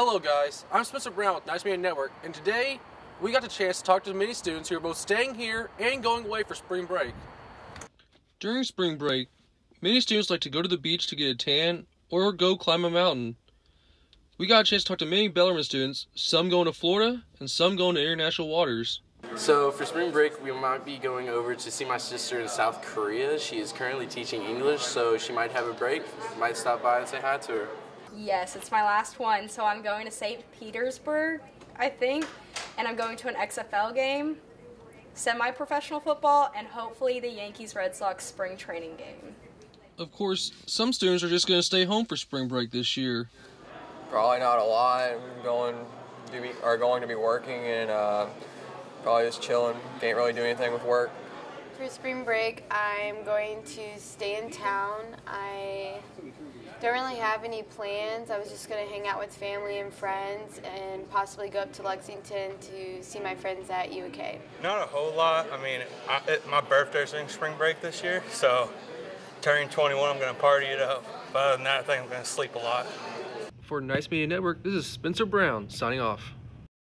Hello guys, I'm Spencer Brown with Knights Media Network, and today we got the chance to talk to many students who are both staying here and going away for spring break. During spring break, many students like to go to the beach to get a tan or go climb a mountain. We got a chance to talk to many Bellarmine students, some going to Florida and some going to international waters. So for spring break, we might be going over to see my sister in South Korea. She is currently teaching English, so she might have a break. Might stop by and say hi to her. Yes, it's my last one, so I'm going to St. Petersburg, I think, and I'm going to an XFL game, semi-professional football, and hopefully the Yankees-Red Sox spring training game. Of course, some students are just going to stay home for spring break this year. Probably not a lot. I'm going to be are going to be working and uh, probably just chilling. Can't really do anything with work. For spring break, I'm going to stay in town. I don't really have any plans. I was just going to hang out with family and friends and possibly go up to Lexington to see my friends at UAK. Not a whole lot. I mean, I, it, my birthday's in spring break this year, so turning 21, I'm going to party it up. But other than that, I think I'm going to sleep a lot. For Knights Media Network, this is Spencer Brown signing off.